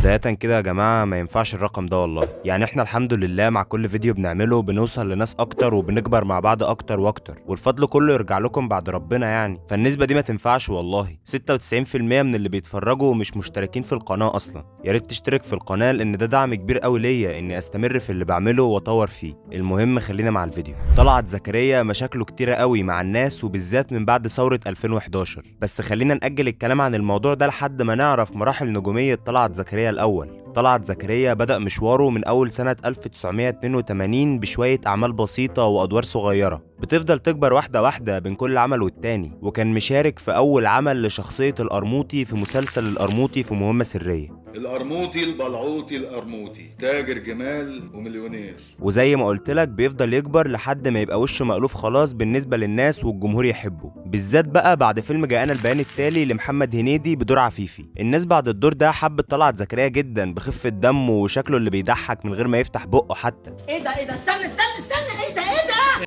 بداية كده يا جماعة ما ينفعش الرقم ده والله. يعني إحنا الحمد لله مع كل فيديو بنعمله بنوصل لناس أكتر وبنكبر مع بعض أكتر وأكتر والفضل كله يرجع لكم بعد ربنا يعني. فالنسبة دي ما تنفعش والله. 96% من اللي بيتفرجوا مش مشتركين في القناة أصلا. يا ريت تشترك في القناة لأن ده دعم كبير قوي ليا إني أستمر في اللي بعمله وأطور فيه. المهم خلينا مع الفيديو. طلعت زكريا مشاكله كتيرة قوي مع الناس وبالذات من بعد ثورة 2011 بس خلينا نأجل الكلام عن الموضوع ده لحد ما نعرف مراحل نجومية طلعت زكريا الأول. طلعت زكريا بدأ مشواره من أول سنة 1982 بشوية أعمال بسيطة وأدوار صغيرة. بتفضل تكبر واحدة واحدة بين كل عمل والتاني. وكان مشارك في أول عمل لشخصية القرموطي في مسلسل القرموطي في مهمة سرية. القرموطي البلعوطي القرموطي تاجر جمال ومليونير. وزي ما قلت لك بيفضل يكبر لحد ما يبقى وشه مألوف خلاص بالنسبة للناس والجمهور يحبه. بالذات بقى بعد فيلم جاءنا البيان التالي لمحمد هنيدي بدور عفيفي. الناس بعد الدور ده حبت طلعت زكريا جدا بخفة دمه وشكله اللي بيضحك من غير ما يفتح بقه حتى. إيه ده؟ إيه ده؟ استنى استنى استنى إيه ده إيه ده؟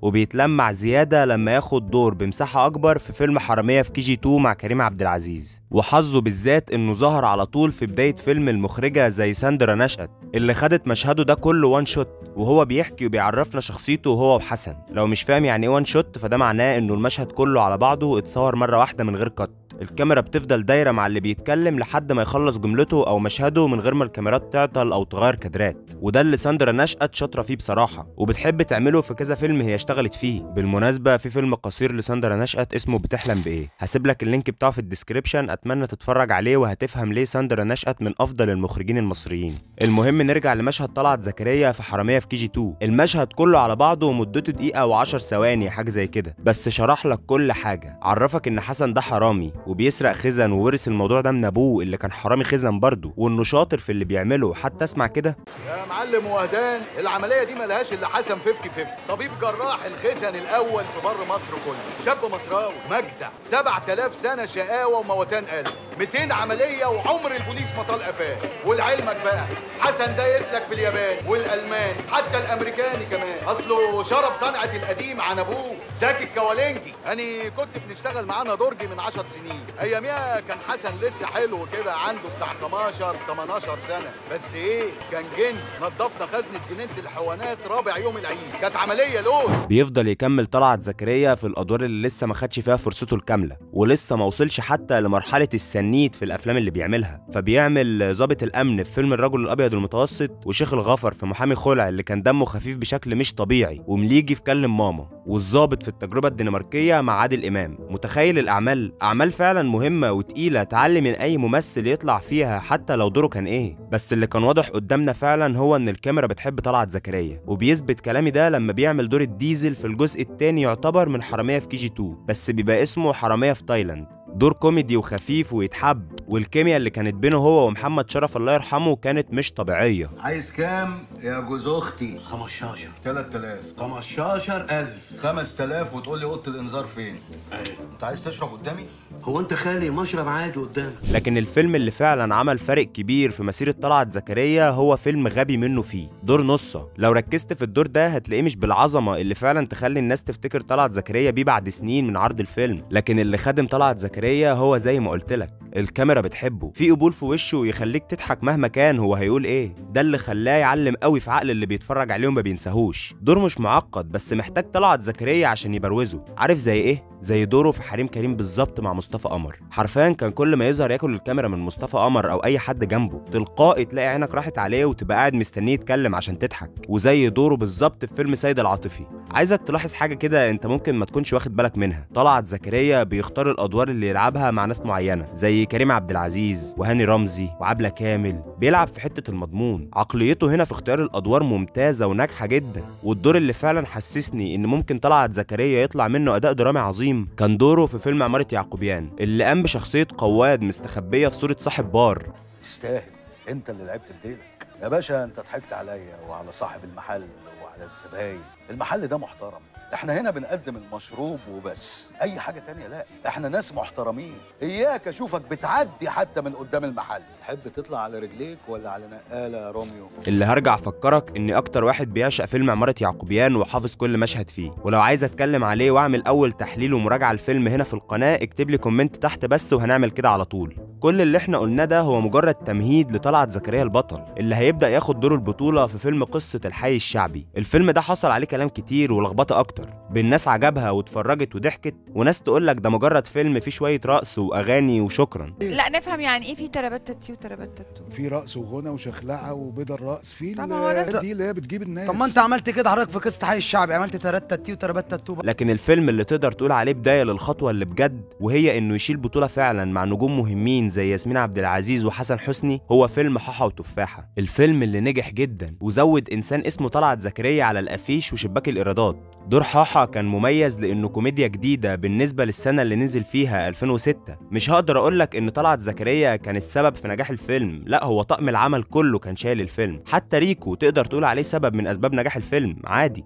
وبيتلمع زيادة لما ياخد دور بمساحة أكبر في فيلم حرامية في كي جي 2 مع كريم عبد العزيز. وحظه بالذات إنه ظهر على طول في بداية فيلم لمخرجة زي ساندرا نشأت اللي خدت مشهده ده كله one shot وهو بيحكي وبيعرفنا شخصيته هو وحسن. لو مش فاهم يعني إيه one shot فده معناه إنه المشهد كله على بعضه اتصور مرة واحدة من غير cut الكاميرا بتفضل دايرة مع اللي بيتكلم لحد ما يخلص جملته أو مشهده من غير ما الكاميرات تعطل أو تغير كادرات. وده اللي ساندرا نشأت شاطرة فيه بصراحة وبتحب تعمله في كذا فيلم هي اشتغلت فيه. بالمناسبة في فيلم قصير لساندرا نشأت اسمه بتحلم بإيه. هسيب لك ال link بتاعه في ال description أتمنى تتفرج عليه وهتفهم ليه ساندرا نشأت من أفضل المخرجين المصريين. المهم نرجع لمشهد طلعت زكريا في حرامية في كي جي 2 المشهد كله على بعضه مدته دقيقة و10 ثواني حاجة زي كده. بس شرح لك كل حاجة. عرفك إن حسن ده حرامي وبيسرق خزن وورث الموضوع ده من أبوه اللي كان حرامي خزن برضه وإنه شاطر في اللي بيعمله. حتى أسمع كده. يا معلم وهدان العملية دي ملهاش إلا حسن 50 50 طبيب جراح الخزن الأول في بر مصر كله. شاب مصراوي مجدع 7000 سنة شقاوة وموتان قلب 200 عملية وعمر البوليس ما طال قفاه. ولعلمك بقى حسن ده يسلك في اليابان والألمان حتى الأمريكاني كمان. أصله شرب صنعة القديم عن أبوه زكي الكوالنجي أنا كنت بنشتغل معانا درجي من 10 سنين. أياميها كان حسن لسه حلو كده عنده بتاع 15 18 سنة. بس إيه؟ كان جن. نظفنا خزنة جنينة الحيوانات رابع يوم العيد. كانت عملية لوز بيفضل يكمل طلعت زكريا في الأدوار اللي لسه ما خدش فيها فرصته الكاملة ولسه ما وصلش حتى لمرحلة السنيد في الأفلام اللي بيعملها. فبيعمل ضابط الأمن في فيلم الرجل الأبيض المتوسط وشيخ الغفر في محامي خلع اللي كان دمه خفيف بشكل مش طبيعي ومليجي في كلم ماما. والظابط في التجربة الدنماركية مع عادل إمام. متخيل الأعمال؟ أعمال فعلا مهمة وتقيلة تعلم من أي ممثل يطلع فيها حتى لو دوره كان إيه. بس اللي كان واضح قدامنا فعلا هو إن الكاميرا بتحب طلعت زكريا. وبيثبت كلامي ده لما بيعمل دور الديزل في الجزء الثاني يعتبر من حرامية في كي جي 2 بس بيبقى اسمه حرامية في تايلاند. دور كوميدي وخفيف ويتحب والكيمياء اللي كانت بينه هو ومحمد شرف الله يرحمه كانت مش طبيعية. عايز كام يا جوز أختي؟ 15 3000 15000 5000 وتقول لي أوضة الإنذار فين؟ أيوة. أنت عايز تشرب قدامي؟ هو أنت خالي مشرب عادي قدامك. لكن الفيلم اللي فعلا عمل فرق كبير في مسيرة طلعت زكريا هو فيلم غبي منه فيه دور نصة. لو ركزت في الدور ده هتلاقيه مش بالعظمة اللي فعلا تخلي الناس تفتكر طلعت زكريا بيه بعد سنين من عرض الفيلم لكن اللي خدم طلعت زكريا هو زي ما قلت لك الكاميرا بتحبه في قبول في وشه يخليك تضحك مهما كان هو هيقول إيه ده اللي خلاه يعلم قوي في عقل اللي بيتفرج عليهم ما بينساهوش. دور مش معقد بس محتاج طلعت زكريا عشان يبروزه. عارف زي إيه؟ زي دوره في حريم كريم بالظبط مع مصطفى قمر. حرفيا كان كل ما يظهر ياكل الكاميرا من مصطفى قمر أو أي حد جنبه تلقائي تلاقي عينك راحت عليه وتبقى قاعد مستنيه يتكلم عشان تضحك. وزي دوره بالظبط في فيلم سيد العاطفي. عايزك تلاحظ حاجة كده أنت ممكن ما تكونش واخد بالك منها. طلعت زكريا بيختار الأدوار اللي يلعبها مع ناس معينة زي كريم عبد العزيز وهاني رمزي وعبلة كامل. بيلعب في حتة المضمون. عقليته هنا في اختيار الأدوار ممتازة وناجحة جدا. والدور اللي فعلا حسسني إن ممكن طلعت زكريا يطلع منه أداء درامي عظيم. كان دوره في فيلم عمارة يعقوبيان اللي قام بشخصية قواد مستخبية في صورة صاحب بار. تستاهل أنت اللي لعبت بديلك. يا باشا أنت ضحكت عليا وعلى صاحب المحل وعلى الزباين. المحل ده محترم. إحنا هنا بنقدم المشروب وبس. أي حاجة تانية لا. إحنا ناس محترمين. إياك أشوفك بتعدي حتى من قدام المحل. تحب تطلع على رجليك ولا على نقالة يا روميو؟ اللي هرجع أفكرك اني أكتر واحد بيعشق فيلم عمارة يعقوبيان وحافظ كل مشهد فيه. ولو عايز أتكلم عليه وأعمل أول تحليل ومراجعة الفيلم هنا في القناة اكتب لي comment تحت بس وهنعمل كده على طول. كل اللي إحنا قلناه ده هو مجرد تمهيد لطلعت زكريا البطل اللي هيبدأ ياخد دور البطولة في فيلم قصة الحي الشعبي. الفيلم ده حصل عليه كلام كتير ولخبطة أكتر. بالناس عجبها واتفرجت وضحكت وناس تقول لك ده مجرد فيلم فيه شوية رقص وأغاني وشكرا. لا نفهم يعني إيه في وترابات تاتو في رقص وغنى وشخلعة وبدل رقص. في طب ما هو ده- ال- دي اللي هي بتجيب الناس. طب ما أنت عملت كده حضرتك في قصة حي الشعبي عملت ترات تاتي وترابات تاتو بقى. لكن الفيلم اللي تقدر تقول عليه بداية للخطوة اللي بجد وهي إنه يشيل بطولة فعلا مع نجوم مهمين زي ياسمين عبد العزيز وحسن حسني هو فيلم حاحة وتفاحة. الفيلم اللي نجح جدا وزود إنسان اسمه طلعت زكريا على الأفيش وشباك الإيرادات. دور حاحه كان مميز لأنه كوميديا جديدة بالنسبة للسنة اللي نزل فيها 2006 مش هقدر أقول لك إن طلعت زكريا كان السبب في نجاح الفيلم. لا هو طقم العمل كله كان شايل الفيلم. حتى ريكو تقدر تقول عليه سبب من أسباب نجاح الفيلم. عادي.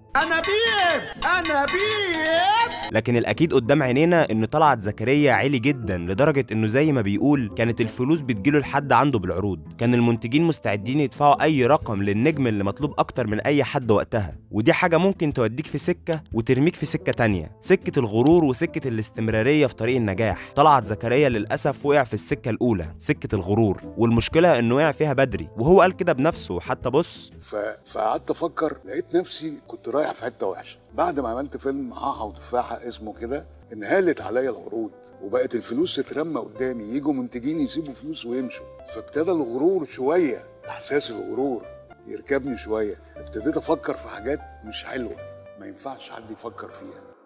لكن الأكيد قدام عينينا إن طلعت زكريا عالي جدا لدرجة إنه زي ما بيقول كانت الفلوس بتجيله لحد عنده بالعروض. كان المنتجين مستعدين يدفعوا أي رقم للنجم اللي مطلوب أكتر من أي حد وقتها. ودي حاجة ممكن توديك في سكة وترميك في سكة تانية. سكة الغرور وسكة الاستمرارية في طريق النجاح. طلعت زكريا للأسف وقع في السكة الأولى سكة الغرور. والمشكلة إنه وقع فيها بدري وهو قال كده بنفسه. حتى بص. ف... فقعدت أفكر لقيت نفسي كنت رايح في حتة وحشة. بعد ما عملت فيلم حاحه وتفاحة اسمه كده انهالت عليا العروض وبقت الفلوس تترمى قدامي. يجوا منتجين يسيبوا فلوس ويمشوا. فابتدى الغرور شوية إحساس الغرور يركبني شوية. ابتديت أفكر في حاجات مش حلوة. ما ينفعش حد يفكر فيها.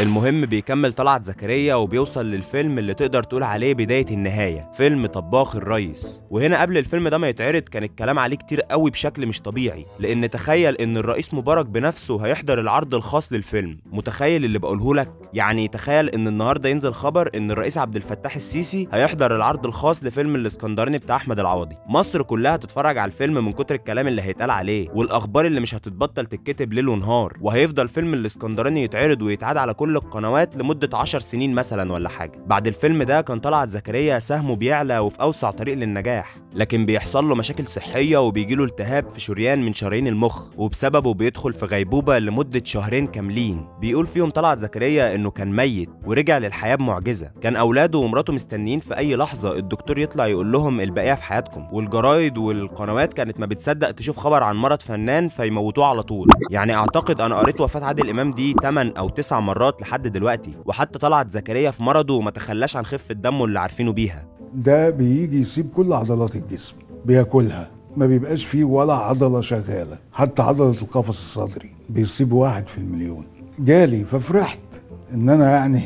المهم بيكمل طلعت زكريا وبيوصل للفيلم اللي تقدر تقول عليه بداية النهاية فيلم طباخ الريس. وهنا قبل الفيلم ده ما يتعرض كان الكلام عليه كتير قوي بشكل مش طبيعي لأن تخيل إن الرئيس مبارك بنفسه هيحضر العرض الخاص للفيلم. متخيل اللي بقوله لك؟ يعني تخيل إن النهارده ينزل خبر إن الرئيس عبد الفتاح السيسي هيحضر العرض الخاص لفيلم الإسكندراني بتاع أحمد العوضي. مصر كلها تتفرج على الفيلم من كتر الكلام اللي هيتقال عليه والأخبار اللي مش هتتبطل تتكتب ليل ونهار. وهيفضل فيلم الإسكندراني يتعرض ويتعاد على كل القنوات لمدة 10 سنين مثلا ولا حاجة. بعد الفيلم ده كان طلعت زكريا سهمه بيعلى وفي أوسع طريق للنجاح لكن بيحصل له مشاكل صحية وبيجيله التهاب في شريان من شرايين المخ وبسببه بيدخل في غيبوبة لمدة شهرين كاملين. بيقول فيهم طلعت زكريا إنه كان ميت ورجع للحياة بمعجزه كان أولاده ومراته مستنيين في أي لحظة الدكتور يطلع يقول لهم البقيه في حياتكم. والجرايد والقنوات كانت ما بتصدق تشوف خبر عن مرض فنان فيموتوه على طول. يعني أعتقد أنا قريت وفاة عادل إمام دي 8 أو 9 مرات لحد دلوقتي وحتى طلعت زكريا في مرضه وما تخلاش عن خفة دمه اللي عارفينه بيها. ده بيجي يسيب كل عضلات الجسم بياكلها. ما بيبقاش فيه ولا عضلة شغالة. حتى عضلة القفص الصدري بيصيب واحد في المليون. جالي ففرحت إن أنا يعني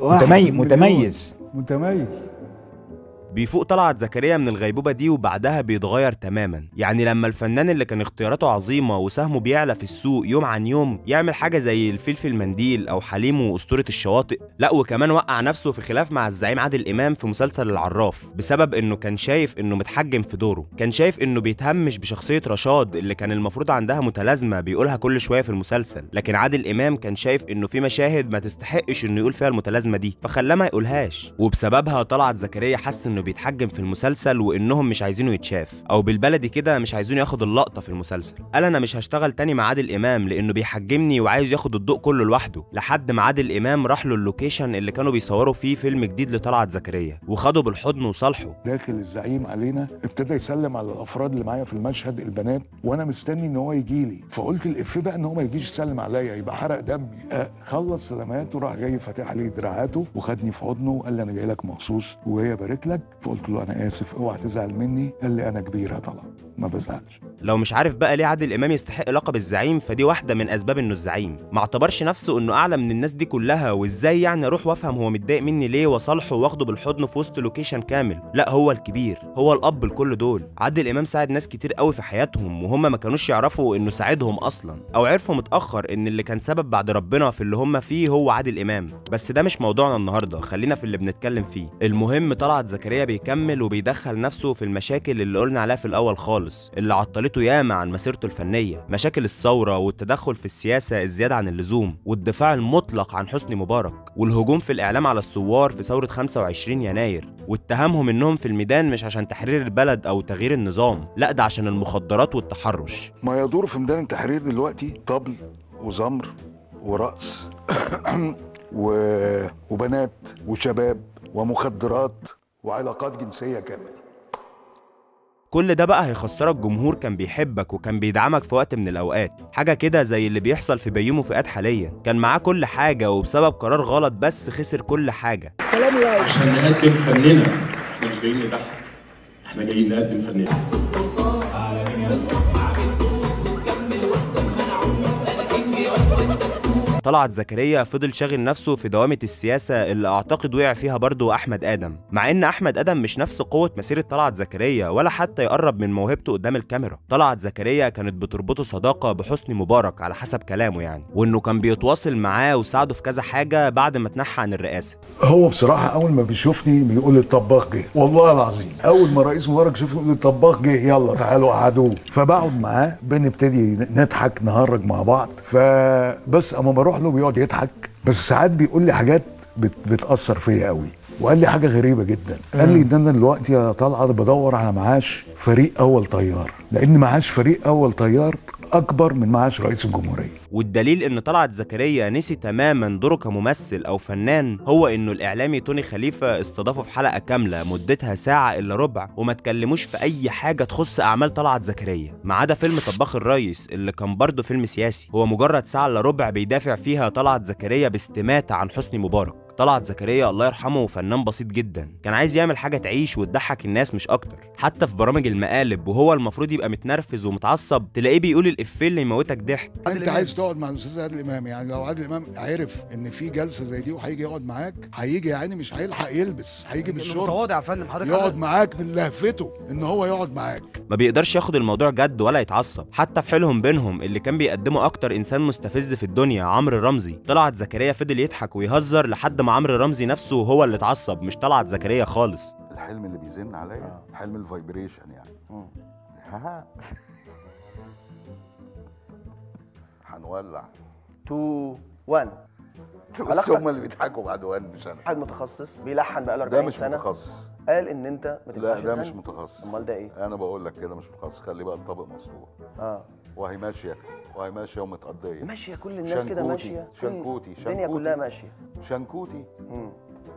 واحد متمي- في المليون. متميز. متميز. بيفوق طلعت زكريا من الغيبوبة دي وبعدها بيتغير تماما. يعني لما الفنان اللي كان اختياراته عظيمة وسهمه بيعلى في السوق يوم عن يوم يعمل حاجة زي الفيل في المنديل أو حليم وأسطورة الشواطئ لا وكمان وقع نفسه في خلاف مع الزعيم عادل إمام في مسلسل العراف بسبب إنه كان شايف إنه متحجم في دوره. كان شايف إنه بيتهمش بشخصية رشاد اللي كان المفروض عندها متلازمة بيقولها كل شوية في المسلسل. لكن عادل إمام كان شايف إنه في مشاهد ما تستحقش إنه يقول فيها المتلازمة دي فخلاه ما يقولهاش. وبسببها طلعت زكريا حس إنه بيتحجم في المسلسل وإنهم مش عايزينه يتشاف أو بالبلدي كده مش عايزينه ياخد اللقطة في المسلسل. قال أنا مش هشتغل تاني مع عادل إمام لأنه بيحجمني وعايز ياخد الضوء كله لوحده لحد ما عادل إمام راح له ال location اللي كانوا بيصوروا فيه فيلم جديد لطلعت زكريا وخده بالحضن وصالحه. داخل الزعيم علينا ابتدى يسلم على الأفراد اللي معايا في المشهد البنات وأنا مستني إن هو يجي لي. فقلت الإفيه بقى إن هو ما يجيش يسلم عليا يبقى حرق دمي. أه خلص سلامات وراح جاي فاتح لي دراعاته وخدني في حضنه وقال لي أنا جاي لك مخصوص وهبارك لك. فقلت له أنا آسف أوعى تزعل مني. قال لي أنا كبير يا طلع ما بزعلش. لو مش عارف بقى ليه عادل إمام يستحق لقب الزعيم فدي واحدة من أسباب إنه الزعيم. ما اعتبرش نفسه إنه اعلى من الناس دي كلها وإزاي يعني أروح وأفهم هو متضايق مني ليه واصالحه واخده بالحضن في وسط location كامل؟ لا هو الكبير هو الأب لكل دول. عادل إمام ساعد ناس كتير قوي في حياتهم وهم ما كانوش يعرفوا إنه ساعدهم أصلا. أو عرفوا متأخر إن اللي كان سبب بعد ربنا في اللي هم فيه هو عادل إمام. بس ده مش موضوعنا النهارده خلينا في اللي بنتكلم فيه. المهم طلعت زكريا بيكمل وبيدخل نفسه في المشاكل اللي قلنا عليها في الأول خالص اللي عطلته ياما عن مسيرته الفنية مشاكل الثورة والتدخل في السياسة الزيادة عن اللزوم والدفاع المطلق عن حسني مبارك والهجوم في الإعلام على الثوار في ثورة 25 يناير واتهامهم إنهم في الميدان مش عشان تحرير البلد أو تغيير النظام لأ ده عشان المخدرات والتحرش. ما يدور في ميدان التحرير دلوقتي طبل وزمر ورقص و... وبنات وشباب ومخدرات وعلاقات جنسية كاملة. كل ده بقى هيخسرك جمهور كان بيحبك وكان بيدعمك في وقت من الأوقات. حاجة كده زي اللي بيحصل في بيومي فؤاد حاليا كان معاه كل حاجة وبسبب قرار غلط بس خسر كل حاجة. عشان نقدم فننا. إحنا مش جايين نضحك. إحنا جايين نقدم فننا. طلعت زكريا فضل شاغل نفسه في دوامة السياسة اللي أعتقد وقع فيها برضه أحمد آدم. مع إن أحمد آدم مش نفس قوة مسيرة طلعت زكريا ولا حتى يقرب من موهبته قدام الكاميرا. طلعت زكريا كانت بتربطه صداقة بحسني مبارك على حسب كلامه يعني وإنه كان بيتواصل معاه وساعده في كذا حاجة بعد ما اتنحى عن الرئاسة. هو بصراحة أول ما بيشوفني بيقول لي الطباخ جه. والله العظيم أول ما رئيس مبارك شوفني يقول لي الطباخ جه يلا تعالوا قعدوه. فبقعد معاه بنبتدي نضحك نهرج مع بعض. فبس أما بروح له بيقعد يضحك بس ساعات بيقول لي حاجات بت بتأثر فيا قوي وقال لي حاجة غريبة جدا. قال لي إن أنا دلوقتي يا طلعت بدور على معاش فريق أول طيار لأن معاش فريق أول طيار أكبر من معاش رئيس الجمهورية. والدليل إن طلعت زكريا نسي تماما دوره كممثل أو فنان هو انه الإعلامي توني خليفة استضافه في حلقة كاملة مدتها ساعة إلا ربع وما اتكلموش في أي حاجة تخص أعمال طلعت زكريا. ما عدا فيلم طباخ الريس اللي كان برضه فيلم سياسي. هو مجرد ساعة إلا ربع بيدافع فيها طلعت زكريا باستماتة عن حسني مبارك. طلعت زكريا الله يرحمه فنان بسيط جدا. كان عايز يعمل حاجة تعيش وتضحك الناس مش أكتر. حتى في برامج المقالب وهو المفروض يبقى متنرفز ومتعصب تلاقيه بيقول الإفيه اللي يموتك ضحك. أنت عايز تقعد مع الأستاذ عادل إمام. يعني لو عادل إمام عرف إن في جلسة زي دي وهيجي يقعد معاك هيجي يعني مش هيلحق يلبس هيجي من الشغل متواضع يا فندم حضرتك يقعد معاك من لهفته إن هو يقعد معاك. ما بيقدرش ياخد الموضوع جد ولا يتعصب. حتى في حيلهم بينهم اللي كان بيقدمه أكتر إنسان مستفز في الدنيا عمرو رمزي. طلعت زكريا فضل يضحك ويهزر لحد ما عمرو رمزي نفسه هو اللي اتعصب مش طلعت زكريا خالص. الحلم اللي بيزن عليا حلم ال vibration يعني. ها هنولع. 2 1 بس هم اللي بيضحكوا بعد وان مش أنا. واحد متخصص بيلحن بقاله ده 40 مش سنة؟ متخصص. قال إن أنت ما لا ده مش. متخصص. أمال ده إيه؟ أنا بقول لك كده مش متخصص. خلي بقى الطبق مسطور آه. وهي ماشية وهي ماشية ومتقضية ماشية كل الناس كده شنكوتي، ماشية كل شنكوتي الدنيا شنكوتي. كلها ماشية شنكوتي مم.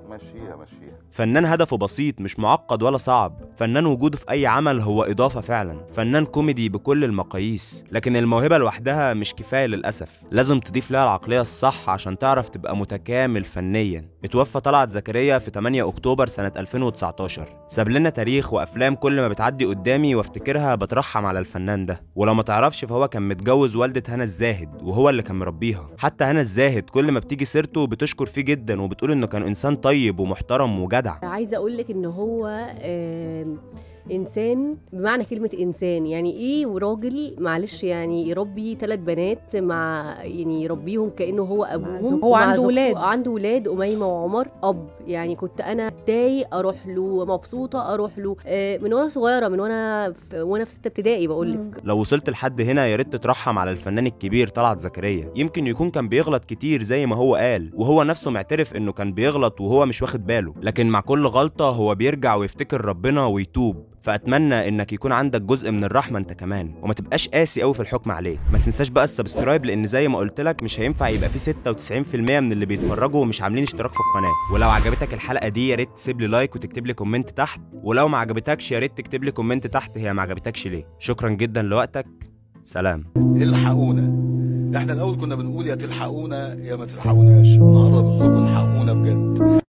مشيها مشيها. فنان هدفه بسيط مش معقد ولا صعب. فنان وجوده في أي عمل هو إضافة فعلا. فنان كوميدي بكل المقاييس. لكن الموهبة لوحدها مش كفاية للأسف. لازم تضيف لها العقلية الصح عشان تعرف تبقى متكامل فنيا. اتوفى طلعت زكريا في 8 أكتوبر سنة 2019 ساب لنا تاريخ وأفلام كل ما بتعدي قدامي وافتكرها بترحم على الفنان ده. ولو ما تعرفش فهو كان متجوز والدة هنا الزاهد وهو اللي كان مربيها. حتى هنا الزاهد كل ما بتيجي سيرته بتشكر فيه جدا وبتقول إنه كان إنسان طيب. ومحترم وجدع. عايزة أقول لك إن هو إنسان بمعنى كلمة إنسان يعني إيه وراجل معلش يعني يربي ثلاث بنات مع يعني يربيهم كأنه هو أبوهم هو عنده ولاد. عنده ولاد أميمة وعمر أب يعني كنت أنا اتضايق أروح له مبسوطة أروح له آه، من وأنا صغيرة من وأنا في وأنا في ستة ابتدائي بقول لك لو وصلت لحد هنا يا ريت تترحم على الفنان الكبير طلعت زكريا. يمكن يكون كان بيغلط كتير زي ما هو قال وهو نفسه معترف إنه كان بيغلط وهو مش واخد باله. لكن مع كل غلطة هو بيرجع ويفتكر ربنا ويتوب. فأتمنى إنك يكون عندك جزء من الرحمة أنت كمان وما تبقاش قاسي قوي في الحكم عليه. ما تنساش بقى ال subscribe لأن زي ما قلت لك مش هينفع يبقى في 96% من اللي بيتفرجوا مش عاملين اشتراك في القناة. ولو عجبتك الحلقة دي يا ريت تسيب لي like وتكتب لي comment تحت. ولو ما عجبتكش يا ريت تكتب لي comment تحت هي ما عجبتكش ليه. شكرا جدا لوقتك. سلام. الحقونا إحنا الأول كنا بنقول يا تلحقونا يا ما تلحقوناش. النهارده بنقول الحقونا بجد.